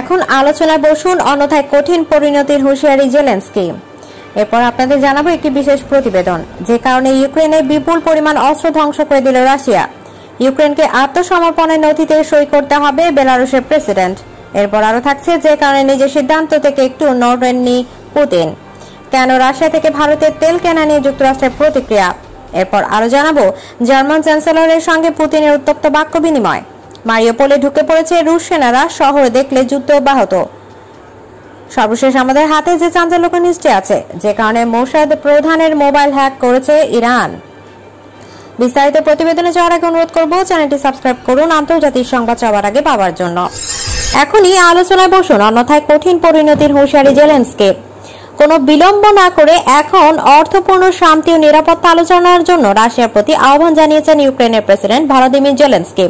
এখন আলোচনায় বসুন, অন্যথায় কঠিন পরিণতির হুঁশিয়ারি জেলেন্সকি। এরপর আপনাদের জানাব একটি বিশেষ প্রতিবেদন। যে কারণে ইউক্রেনে বিপুল পরিমাণ অস্ত্র ধ্বংস করে দিল রাশিয়া। ইউক্রেনকে আত্মসমর্পণের নথিতে সই করতে হবে বেলারুশের প্রেসিডেন্ট। এরপর আরও থাকছে যে কারণে নিজের সিদ্ধান্ত থেকে একটু নড়েননি পুতিন। কেন রাশিয়া থেকে ভারতের তেল কেনা নিয়ে যুক্তরাষ্ট্রের প্রতিক্রিয়া? এরপর আরও জানাব, জার্মান চ্যান্সেলরের সঙ্গে পুতিনের উত্তপ্ত বাক্য বিনিময়। মারিওপোলে ঢুকে পড়েছে রুশ সেনারা, শহরে দেখলে যুদ্ধ অব্যাহত। সর্বশেষ আমাদের হাতে যে চাঞ্চল্যক নিশ্চয় আছে, যে কারণে মোসাদ প্রধানের মোবাইল হ্যাক করেছে ইরান। বিস্তারিত প্রতিবেদনে যাওয়ার আগে অনুরোধ করব, চ্যানেলটি সাবস্ক্রাইব করুন, আন্তর্জাতিক সংবাদ সবার আগে পাওয়ার জন্য। এখনই আলোচনায় বসুন, অন্যথায় কঠিন পরিণতির হুঁশিয়ারি জেলেন্সকে। কোনো বিলম্ব না করে এখন অর্থপূর্ণ শান্তি ও নিরাপত্তা আলোচনার জন্য রাশিয়ার প্রতি আহ্বান জানিয়েছেন ইউক্রেনের প্রেসিডেন্ট ভলাদিমির জেলেন্সকি।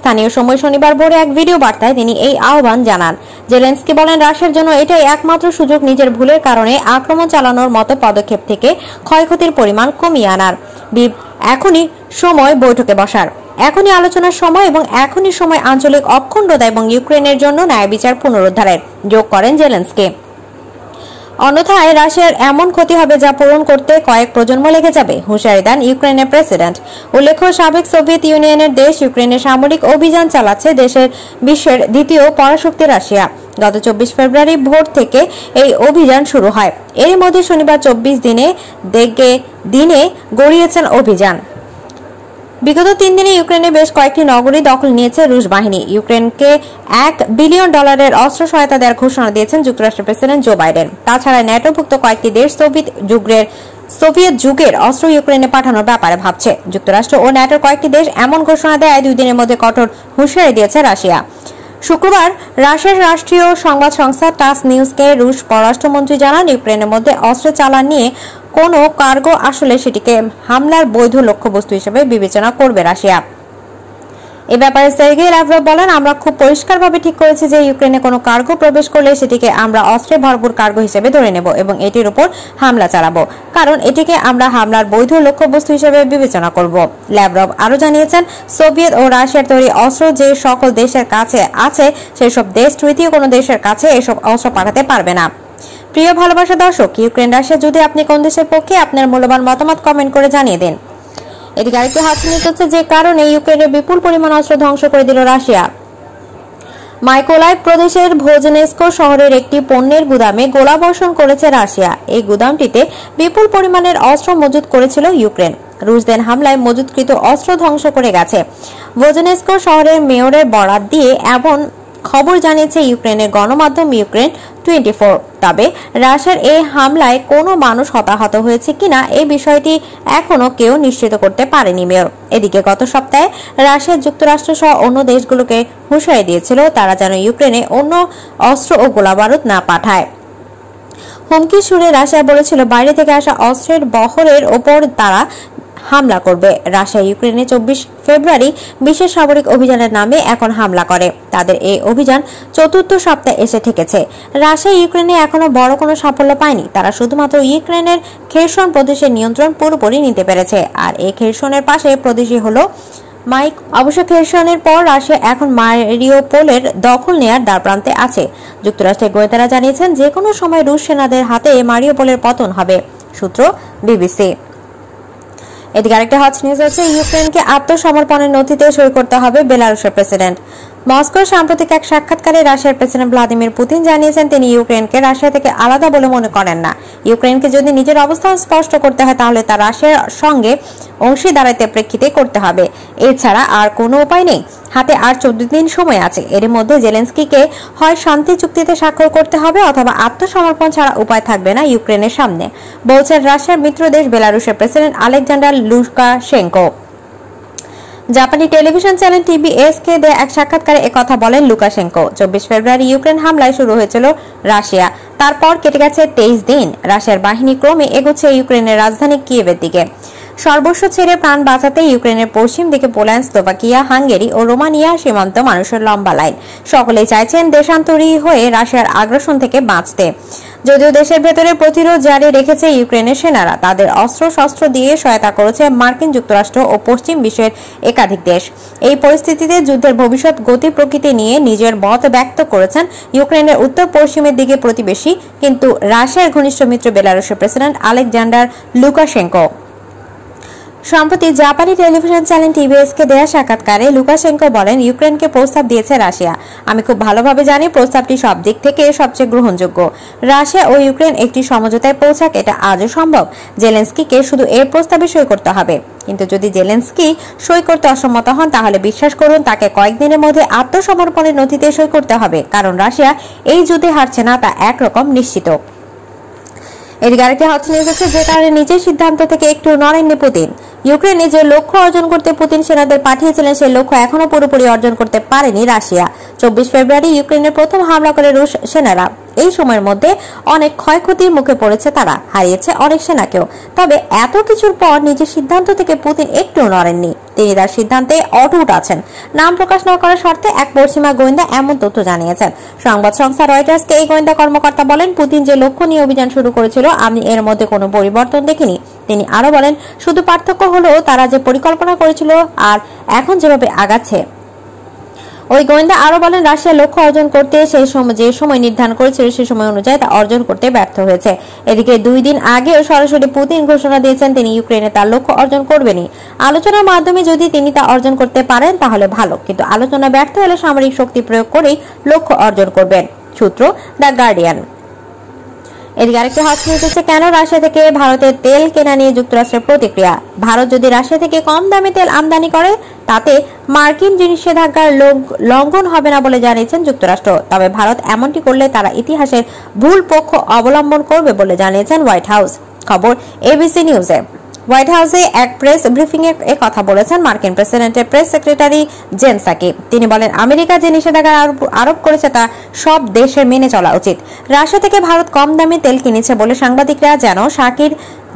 স্থানীয় সময় শনিবার ভোরে এক ভিডিও বার্তায় তিনি এই আহ্বান জানান। জেলেন্সকি বলেন, রাশিয়ার জন্য এটাই একমাত্র সুযোগ নিজের ভুলের কারণে আক্রমণ চালানোর মতো পদক্ষেপ থেকে ক্ষয়ক্ষতির পরিমাণ কমিয়ে আনার। এখনই সময় বৈঠকে বসার। এখনই আলোচনার সময় এবং এখনই সময় আঞ্চলিক অখণ্ডতা এবং ইউক্রেনের জন্য ন্যায় বিচার পুনরুদ্ধারের। যোগ করেন জেলেন্সকে। অন্যথায় রাশিয়ার এমন ক্ষতি হবে যা পূরণ করতে কয়েক প্রজন্ম লেগে যাবে, হুঁশিয়ারি দেন ইউক্রেনের প্রেসিডেন্ট। উল্লেখ্য, সাবেক সোভিয়েত ইউনিয়নের দেশ ইউক্রেনে সামরিক অভিযান চালাচ্ছে দেশের বিশ্বের দ্বিতীয় পরাশক্তি রাশিয়া। গত চব্বিশ ফেব্রুয়ারি ভোর থেকে এই অভিযান শুরু হয়। এর মধ্যে শনিবার চব্বিশ দিনে দেখে দিনে গড়িয়েছেন অভিযান। বিগত তিন দিনে ইউক্রেনে বেশ কয়েকটি নগরী দখল নিয়েছে রুশ বাহিনী। ইউক্রেনকে এক বিলিয়ন ডলারের অস্ত্র সহায়তা দেওয়ার ঘোষণা দিয়েছেন যুক্তরাষ্ট্রের প্রেসিডেন্ট জো বাইডেন। তাছাড়া ন্যাটোভুক্ত কয়েকটি দেশ সোভিয়েত যুগের সোভিয়েত যুগের অস্ত্র ইউক্রেনে পাঠানোর ব্যাপারে ভাবছে। যুক্তরাষ্ট্র ও ন্যাটোর কয়েকটি দেশ এমন ঘোষণা দেয়, দুই দিনের মধ্যে কঠোর হুঁশিয়ারি দিয়েছে রাশিয়া। শুক্রবার রাশিয়ার রাষ্ট্রীয় সংবাদ সংস্থা টাস নিউজকে রুশ পররাষ্ট্রমন্ত্রী জানান, ইউক্রেনের মধ্যে অস্ত্র চালান নিয়ে কোনো কার্গো আসলে সেটিকে হামলার বৈধ লক্ষ্যবস্তু হিসেবে বিবেচনা করবে রাশিয়া। এ ব্যাপারে সের্গেই ল্যাভরভ বলেন, আমরা খুব পরিষ্কারভাবে ঠিক করেছি যে ইউক্রেনে কোনো কার্গো প্রবেশ করলে সেটিকে আমরা অস্ত্রে ভরপুর কার্গো হিসেবে ধরে নেব এবং এটির উপর হামলা চালাবো। কারণ এটিকে আমরা হামলার বৈধ লক্ষ্যবস্তু হিসেবে বিবেচনা করব। ল্যাভরভ আরও জানিয়েছেন, সোভিয়েত ও রাশিয়ার তৈরি অস্ত্র যে সকল দেশের কাছে আছে, সেসব দেশ, তৃতীয় কোনো দেশের কাছে এসব অস্ত্র পাঠাতে পারবে না। প্রিয় ভালোবাসা দর্শক, ইউক্রেন রাশিয়া যুদ্ধে আপনি কোন দেশের পক্ষে, আপনার মূল্যবান মতামত কমেন্ট করে জানিয়ে দিন। এদিকে আরেকটি হাত নিতেছে যে কারণে ইউক্রেনের বিপুল পরিমাণ অস্ত্র ধ্বংস করে দিল রাশিয়া। মাইকোলাইভ প্রদেশের ভোজনেস্কো শহরের একটি পণ্যের গুদামে গোলাবর্ষণ করেছে রাশিয়া। এই গুদামটিতে বিপুল পরিমাণের অস্ত্র মজুত করেছিল ইউক্রেন। রুশদের হামলায় মজুতকৃত অস্ত্র ধ্বংস করে গেছে। ভোজনেস্কো শহরের মেয়রের বরাত দিয়ে এমন খবর জানিয়েছে ইউক্রেনের গণমাধ্যম ইউক্রেন টোয়েন্টি তবে রাশিয়ার এই হামলায় কোনো মানুষ হতাহত হয়েছে কিনা এই বিষয়টি এখনও কেউ নিশ্চিত করতে পারেনি মেয়র। এদিকে গত সপ্তাহে রাশিয়া যুক্তরাষ্ট্র সহ অন্য দেশগুলোকে হুঁশিয়ারি দিয়েছিল তারা যেন ইউক্রেনে অন্য অস্ত্র ও গোলাবারুদ না পাঠায়। হুমকি সুরে রাশিয়া বলেছিল, বাইরে থেকে আসা অস্ত্রের বহরের ওপর তারা হামলা করবে। রাশিয়া, ইউক্রেনে চব্বিশ ফেব্রুয়ারি বিশেষ সামরিক অভিযানের নামে এখন হামলা করে। তাদের এই অভিযান চতুর্থ সপ্তাহে এসে ঠেকেছে রাশিয়া, ইউক্রেনে এখনও বড় কোনো সাফল্য পায়নি। তারা শুধুমাত্র ইউক্রেনের খেরসন প্রদেশের নিয়ন্ত্রণ পুরোপুরি নিতে পেরেছে। আর এই খেরসনের পাশে প্রদেশই হলো মাইক। অবশ্য খেরসনের পর রাশিয়া এখন মারিওপোলের দখল নেয়ার দ্বারপ্রান্তে আছে। যুক্তরাষ্ট্রের গোয়েন্দারা জানিয়েছেন যে কোনো সময় রুশ সেনাদের হাতে মারিওপোলের পতন হবে, সূত্র বিবিসি। এদিকে আরেকটা হট নিউজ হচ্ছে ইউক্রেনকে আত্মসমর্পণের নথিতে সই করতে হবে বেলারুশের প্রেসিডেন্ট মস্কোর সাম্প্রতিক এক সাক্ষাৎকারে রাশিয়ার প্রেসিডেন্ট ভ্লাদিমির পুতিন জানিয়েছেন, তিনি ইউক্রেনকে রাশিয়া থেকে আলাদা বলে মনে করেন না। ইউক্রেনকে যদি নিজের অবস্থান স্পষ্ট করতে হয়, তাহলে তা রাশিয়ার সঙ্গে অংশীদারিত্বের প্রেক্ষিতে করতে হবে। এছাড়া আর কোনো উপায় নেই। হাতে আর চোদ্দ দিন সময় আছে। এর মধ্যে জেলেন্সকিকে হয় শান্তি চুক্তিতে স্বাক্ষর করতে হবে অথবা আত্মসমর্পণ ছাড়া উপায় থাকবে না ইউক্রেনের সামনে। বলছেন রাশিয়ার মিত্র দেশ বেলারুশের প্রেসিডেন্ট আলেকজান্ডার লুকাশেঙ্কো জাপানি টেলিভিশন চ্যানেল টিবিএস কে দেয়া এক সাক্ষাৎকারে একথা বলেন লুকাশেঙ্কো। চব্বিশ ফেব্রুয়ারি ইউক্রেন হামলায় শুরু হয়েছিল রাশিয়া। তারপর কেটে গেছে তেইশ দিন। রাশিয়ার বাহিনী ক্রমে এগোচ্ছে ইউক্রেনের রাজধানী কিয়েভের দিকে। সর্বস্ব ছেড়ে প্রাণ বাঁচাতে ইউক্রেনের পশ্চিম দিকে পোল্যান্ড, স্লোভাকিয়া, হাঙ্গেরি ও রোমানিয়া সীমান্ত মানুষের লম্বা লাইন। সকলেই চাইছেন দেশান্তরী হয়ে রাশিয়ার আগ্রাসন থেকে বাঁচতে। যদিও দেশের ভেতরে প্রতিরোধ জারি রেখেছে ইউক্রেনের সেনারা, তাদের অস্ত্র শস্ত্র দিয়ে সহায়তা করেছে মার্কিন যুক্তরাষ্ট্র ও পশ্চিম বিশ্বের একাধিক দেশ। এই পরিস্থিতিতে যুদ্ধের ভবিষ্যৎ গতি প্রকৃতি নিয়ে নিজের মত ব্যক্ত করেছেন ইউক্রেনের উত্তর পশ্চিমের দিকে প্রতিবেশী, কিন্তু রাশিয়ার ঘনিষ্ঠ মিত্র বেলারুশের প্রেসিডেন্ট আলেকজান্ডার লুকাশেঙ্কো। সম্প্রতি জাপানি টেলিভিশন চ্যানেল টিভিএসকে দেয়া সাক্ষাৎকারে লুকাশেঙ্কো বলেন, ইউক্রেনকে প্রস্তাব দিয়েছে রাশিয়া। আমি খুব ভালোভাবে জানি প্রস্তাবটি সব দিক থেকে সবচেয়ে গ্রহণযোগ্য। রাশিয়া ও ইউক্রেন একটি সমঝোতায় পৌঁছাক এটা আজও সম্ভব। জেলেন্সকিকে শুধু এর প্রস্তাবে সই করতে হবে। কিন্তু যদি জেলেন্সকি সই করতে অসম্মত হন, তাহলে বিশ্বাস করুন, তাকে কয়েকদিনের মধ্যে আত্মসমর্পণের নথিতে সই করতে হবে। কারণ রাশিয়া এই যুদ্ধে হারছে না, তা একরকম নিশ্চিত। এদিকে আরেকটি হচ্ছে যে কারণে নিজের সিদ্ধান্ত থেকে একটু নড়েননি পুতিন। ইউক্রেনে যে লক্ষ্য অর্জন করতে পুতিন সেনাদের পাঠিয়েছিলেন, সেই লক্ষ্য এখনও পুরোপুরি অর্জন করতে পারেনি রাশিয়া। চব্বিশ ফেব্রুয়ারি ইউক্রেনের প্রথম হামলা করে রুশ সেনারা। এই সময়ের মধ্যে অনেক ক্ষয়ক্ষতির মুখে পড়েছে তারা, হারিয়েছে অনেক সেনাকেও। তবে এত কিছুর পর নিজের সিদ্ধান্ত থেকে পুতিন একটু নড়েননি। তিনি তার সিদ্ধান্তে অটুট আছেন। নাম প্রকাশ না করার শর্তে এক পশ্চিমা গোয়েন্দা এমন তথ্য জানিয়েছেন। সংবাদ সংস্থা রয়টার্সকে এই গোয়েন্দা কর্মকর্তা বলেন, পুতিন যে লক্ষ্য নিয়ে অভিযান শুরু করেছিল, আমি এর মধ্যে কোনো পরিবর্তন দেখিনি। তিনি আরও বলেন, শুধু পার্থক্য হলো তারা যে পরিকল্পনা করেছিল আর এখন যেভাবে আগাচ্ছে। ওই গোয়েন্দা আরও বলেন রাশিয়া লক্ষ্য অর্জন করতে সেই সময় যে সময় নির্ধারণ করেছিল সেই সময় অনুযায়ী তা অর্জন করতে ব্যর্থ হয়েছে। এদিকে দুই দিন আগেও সরাসরি পুতিন ঘোষণা দিয়েছেন, তিনি ইউক্রেনে তার লক্ষ্য অর্জন করবেনই। আলোচনার মাধ্যমে যদি তিনি তা অর্জন করতে পারেন, তাহলে ভালো। কিন্তু আলোচনা ব্যর্থ হলে সামরিক শক্তি প্রয়োগ করেই লক্ষ্য অর্জন করবেন, সূত্র দ্য গার্ডিয়ান। এদিকে আরেকটি হট নিউজ হচ্ছে কেন? রাশিয়া থেকে ভারতের তেল কেনা নিয়ে যুক্তরাষ্ট্রের প্রতিক্রিয়া। ভারত যদি রাশিয়া থেকে কম দামে তেল আমদানি করে, তাতে মার্কিন নিষেধাজ্ঞার লঙ্ঘন হবে না বলে জানিয়েছেন যুক্তরাষ্ট্র। তবে ভারত এমনটি করলে তারা ইতিহাসের ভুল পক্ষ অবলম্বন করবে বলে জানিয়েছেন হোয়াইট হাউস। খবর এবিসি নিউজে। হোয়াইট হাউসে এক প্রেস ব্রিফিং এ কথা বলেছেন মার্কিন প্রেসিডেন্টের প্রেস সেক্রেটারি জেন সাকি। তিনি বলেন, আমেরিকা যে নিষেধাজ্ঞা আরোপ করেছে তা সব দেশের মেনে চলা উচিত। রাশিয়া থেকে ভারত কম দামে তেল কিনেছে বলে সাংবাদিকরা যেন সাকির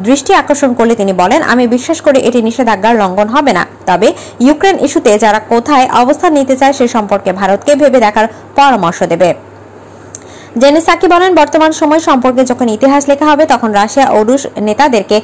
দৃষ্টি আকর্ষণ করলে তিনি বলেন, আমি বিশ্বাস করি এটি নিষেধাজ্ঞার লঙ্ঘন হবে না। তবে ইউক্রেন ইস্যুতে যারা কোথায় অবস্থান নিতে চায় সে সম্পর্কে ভারতকে ভেবে দেখার পরামর্শ দেবে। জেনেসাকি বলেন, বর্তমান সময় সম্পর্কে যখন ইতিহাস লেখা হবে, তখন রাশিয়া ও রুশ নেতাদেরকে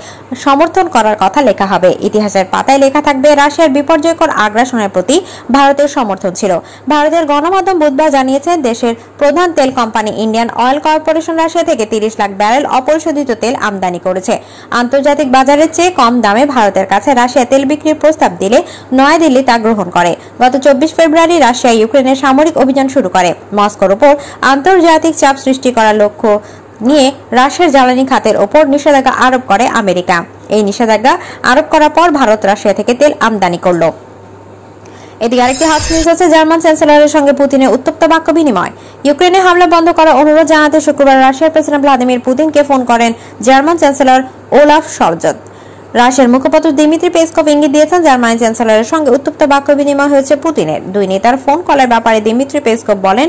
সমর্থন করার কথা লেখা হবে। ইতিহাসের পাতায় লেখা থাকবে, রাশিয়ার বিপর্যয়কর আগ্রাসনের প্রতি ভারতের সমর্থন ছিল। ভারতের গণমাধ্যম বুধবার জানিয়েছে, দেশের প্রধান তেল company Indian oil corporation Russia থেকে তিরিশ লাখ ব্যারেল অপরিশোধিত তেল আমদানি করেছে। আন্তর্জাতিক বাজারের চেয়ে কম দামে ভারতের কাছে রাশিয়া তেল বিক্রির প্রস্তাব দিলে নয়াদিল্লি তা গ্রহণ করে। গত চব্বিশ ফেব্রুয়ারি রাশিয়া ইউক্রেনের সামরিক অভিযান শুরু করে। মস্কোর উপর আন্তর্জাতিক চাপ সৃষ্টি করার লক্ষ্য নিয়ে রাশিয়ার জ্বালানি খাতের ওপর নিষেধাজ্ঞা আরোপ করে আমেরিকা। এই নিষেধাজ্ঞা আরোপ করার পর ভারত রাশিয়া থেকে তেল আমদানি করল। এদিকে আরেকটি হট নিউজ হচ্ছে জার্মান চ্যান্সেলরের সঙ্গে পুতিনের উত্তপ্ত বাক্য বিনিময়। ইউক্রেনে হামলা বন্ধ করার অনুরোধ জানাতে শুক্রবার রাশিয়ার প্রেসিডেন্ট ভ্লাদিমির পুতিনকে ফোন করেন জার্মান চ্যান্সেলর ওলাফ সরজত রাশিয়ার মুখপাত্র দিমিত্রি পেসকভ ইঙ্গিত দিয়েছেন, জার্মানি চ্যান্সেলরের সঙ্গে উত্তপ্ত বাক্য বিনিময় হয়েছে পুতিনের। দুই নেতার ফোন কলের ব্যাপারে দিমিত্রি পেসকভ বলেন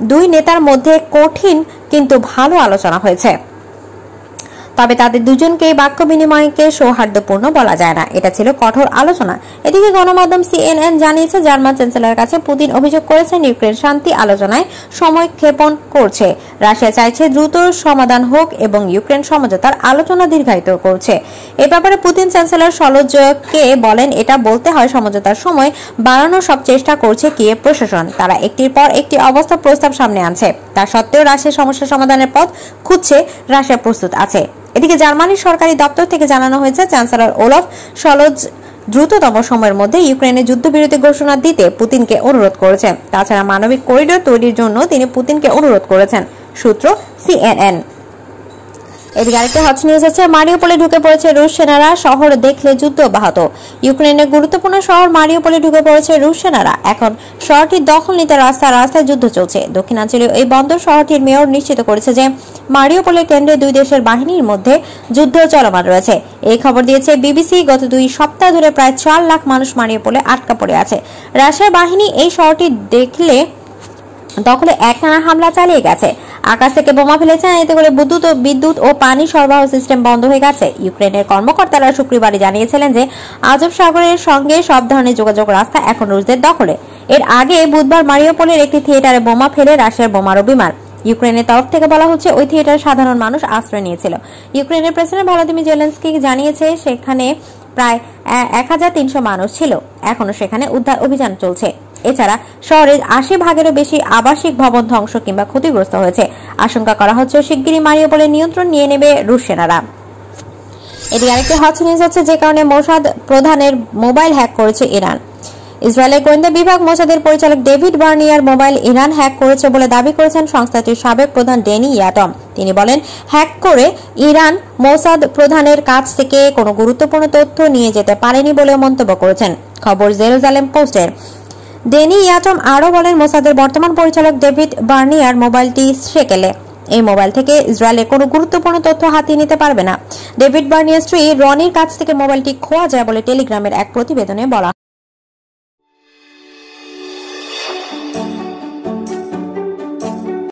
দুই নেতার মধ্যে কঠিন কিন্তু ভালো আলোচনা হয়েছে। তবে তাদের দুজনকেই বাক্য বিনিময়কে সৌহার্দ্যপূর্ণ বলা যায় না। এটা ছিল কঠোর আলোচনা। এদিকে গণমাধ্যম সিএনএন জানিয়েছে, জার্মান চ্যান্সেলরের কাছে পুতিন অভিযোগ করেছেন ইউক্রেন শান্তি আলোচনায় সময় ক্ষেপণ করছে। রাশিয়া চাইছে দ্রুত সমাধান হোক এবং ইউক্রেন সমঝোতার আলোচনা দীর্ঘায়িত করছে। এ ব্যাপারে পুতিন চ্যান্সেলর সলজকে বলেন, এটা বলতে হয় সমঝোতার সময় বাড়ানোর সব চেষ্টা করছে কিয়ে প্রশাসন। তারা একটির পর একটি অবস্থা প্রস্তাব সামনে আনছে। তা সত্ত্বেও রাশিয়ার সমস্যা সমাধানের পথ খুঁজছে, রাশিয়া প্রস্তুত আছে। এদিকে জার্মানির সরকারি দপ্তর থেকে জানানো হয়েছে, চ্যান্সেলর ওলফ সলজ দ্রুততম সময়ের মধ্যে ইউক্রেনের যুদ্ধবিরতি ঘোষণা দিতে পুতিনকে অনুরোধ করেছেন। তাছাড়া মানবিক করিডোর তৈরির জন্য তিনি পুতিনকে অনুরোধ করেছেন, সূত্র সিএনএন। এদিকে আরেকটা হট নিউজ আছে। মারিওপোলে ঢুকে পড়েছে রুশ সেনারা। শহর দেখলে যুদ্ধ অব্যাহত ইউক্রেনের গুরুত্বপূর্ণ শহর মারিওপোলে ঢুকে পড়েছে রুশ সেনারা। এখন শহরটির দখল নিতে রাস্তা রাস্তায় যুদ্ধ চলছে। দক্ষিণাঞ্চলীয় এই বন্দর শহরটির মেয়র নিশ্চিত করেছে যে মারিওপোলের কেন্দ্রে দুই দেশের বাহিনীর মধ্যে যুদ্ধ চলমান রয়েছে। এই খবর দিয়েছে বিবিসি। গত দুই সপ্তাহ ধরে প্রায় চার লাখ মানুষ মারিওপোলে আটকা পড়ে আছে। রাশিয়ার বাহিনী এই শহরটি দেখলে দখলে একটানা হামলা চালিয়ে গেছে। আকাশ থেকে বোমা ফেলেছেন এতে করে বিদ্যুৎ ও বিদ্যুৎ ও পানি সরবরাহ সিস্টেম বন্ধ হয়ে গেছে। ইউক্রেনের কর্মকর্তারা শুক্রবারই জানিয়েছিলেন যে, আজব সাগরের সঙ্গে সব ধরনের যোগাযোগ রাস্তা এখন রুশদের দখলে। এর আগে বুধবার মারিওপোলের একটি থিয়েটারে বোমা ফেলে রাশিয়ার বোমারু বিমান। ইউক্রেনের তরফ থেকে বলা হচ্ছে, ওই থিয়েটারে সাধারণ মানুষ আশ্রয় নিয়েছিল। ইউক্রেনের প্রেসিডেন্ট ভলাদিমির জেলেন্সকি জানিয়েছে, সেখানে প্রায় এক হাজার তিনশো মানুষ ছিল। এখনও সেখানে উদ্ধার অভিযান চলছে। এছাড়া শহরের আশি ভাগেরও বেশি আবাসিক ভবন ধ্বংস কিংবা ক্ষতিগ্রস্ত হয়েছে। আশঙ্কা করা হচ্ছে শিগগিরই মারিওপোলের নিয়ন্ত্রণ নিয়ে নেবে রুশ সেনারা। এদিকে আরেকটি হচ্ছে নিউজ হচ্ছে, যে কারণে মোসাদ প্রধানের মোবাইল হ্যাক করেছে ইরান। ইসরায়েলের গোয়েন্দা বিভাগ মোসাদের পরিচালক David Barnea mobile Iran hack করেছে বলে দাবি করেছেন সংস্থাটির সাবেক প্রধান ডেনি ইয়াটম। তিনি বলেন হ্যাক করে ইরান মোসাদ প্রধানের কাছ থেকে কোনো গুরুত্বপূর্ণ তথ্য নিয়ে যেতে পারেনি বলেও মন্তব্য করেছেন। খবর জেরুজালেম পোস্টের। ডেনি ইয়াটম আরও বলেন, মোসাদের বর্তমান পরিচালক ডেভিড বার্নিয়ার মোবাইলটি সেকেলে। এই মোবাইল থেকে ইসরায়েলের কোনো গুরুত্বপূর্ণ তথ্য হাতিয়ে নিতে পারবে না। ডেভিড বার্নিয়ার স্ত্রী রনির কাছ থেকে মোবাইলটি খোয়া যায় বলে টেলিগ্রামের এক প্রতিবেদনে বলা